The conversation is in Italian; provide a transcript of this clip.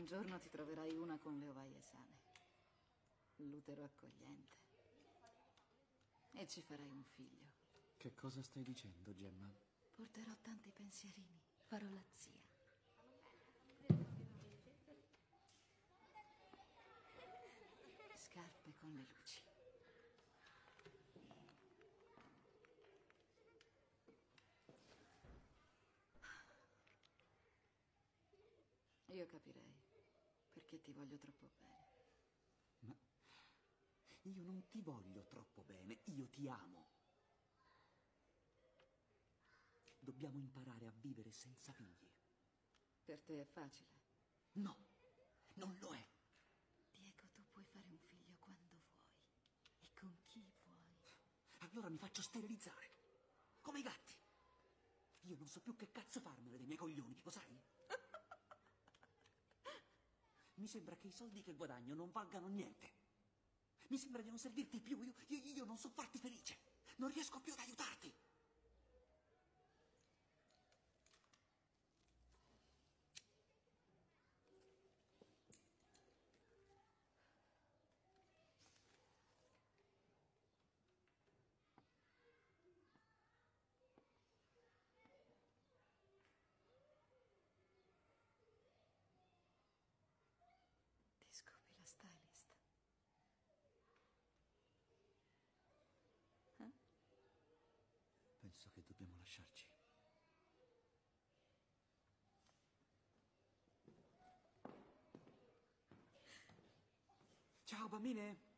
Un giorno ti troverai una con le ovaie sane, l'utero accogliente. E ci farai un figlio. Che cosa stai dicendo, Gemma? Porterò tanti pensierini. Farò la zia. Scarpe con le luci. Io capirei perché ti voglio troppo bene. Ma io non ti voglio troppo bene, io ti amo. Dobbiamo imparare a vivere senza figli. Per te è facile. No, non lo è. Diego, tu puoi fare un figlio quando vuoi e con chi vuoi. Allora mi faccio sterilizzare. Come i gatti. Io non so più che cazzo farmene dei miei coglioni, lo sai? Mi sembra che i soldi che guadagno non valgano niente. Mi sembra di non servirti più. Io, io, io non so farti felice. Non riesco più ad aiutarti. Ti scopi la stylist. Penso che dobbiamo lasciarci. Ciao bambine.